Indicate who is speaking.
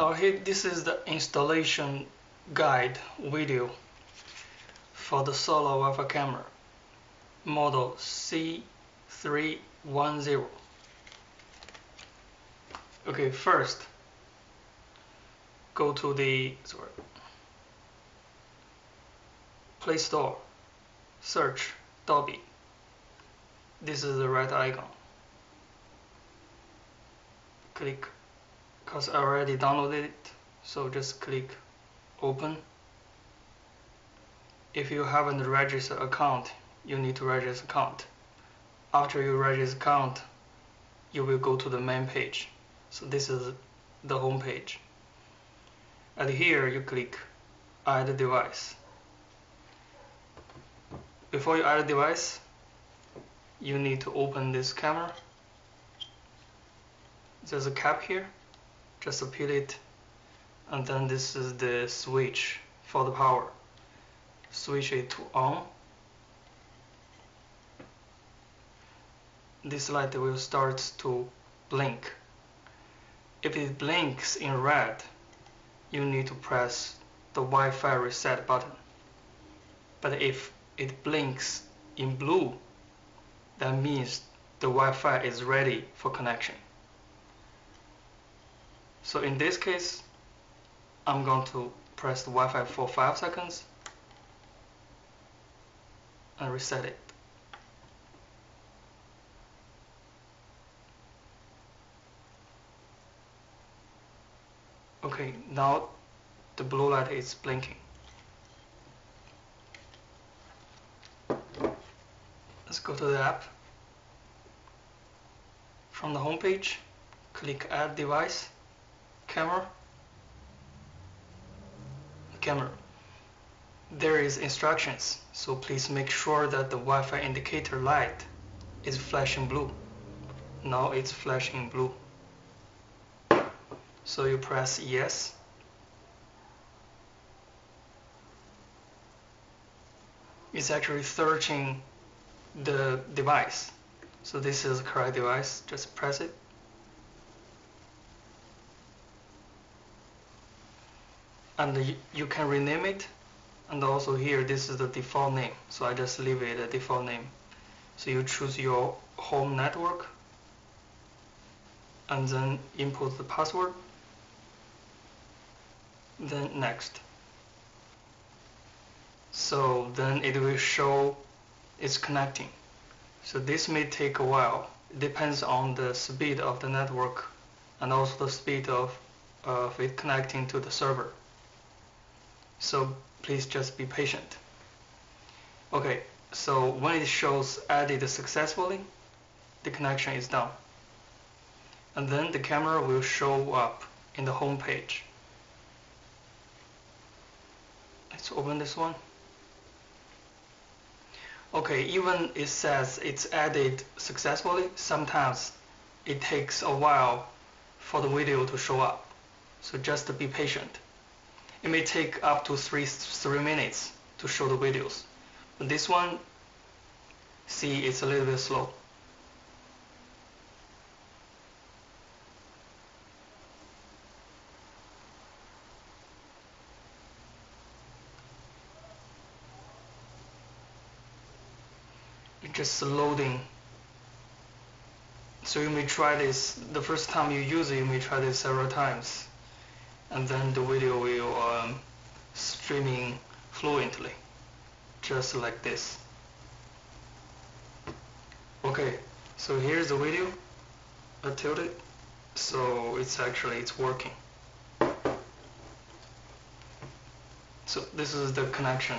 Speaker 1: Now here, this is the installation guide video for the solar Wi-Fi camera model C310. Okay, first go to the sorry, Play Store, search Doby. This is the right icon. Click because I already downloaded it so just click open. If you haven't registered account you need to register account. After you register account you will go to the main page. So this is the home page. And here you click add device. Before you add a device you need to open this camera. There's a cap here just peel it and then this is the switch for the power. Switch it to on. This light will start to blink. If it blinks in red you need to press the Wi-Fi reset button. But if it blinks in blue that means the Wi-Fi is ready for connection so in this case, I'm going to press the Wi-Fi for 5 seconds and reset it. Okay, now the blue light is blinking. Let's go to the app. From the home page, click Add Device camera? Camera. There is instructions so please make sure that the Wi-Fi indicator light is flashing blue. Now it's flashing blue. So you press yes. It's actually searching the device. So this is the correct device. Just press it and you can rename it. And also here this is the default name. So I just leave it a default name. So you choose your home network. And then input the password. Then next. So then it will show it's connecting. So this may take a while. It depends on the speed of the network and also the speed of, of it connecting to the server so please just be patient. Okay, so when it shows added successfully, the connection is done. And then the camera will show up in the home page. Let's open this one. Okay, even it says it's added successfully, sometimes it takes a while for the video to show up. So just be patient. It may take up to three, three minutes to show the videos. But this one, see, it's a little bit slow. It's just loading. So you may try this, the first time you use it, you may try this several times and then the video will um, streaming fluently just like this. Okay so here's the video. I tilted so it's actually it's working. So this is the connection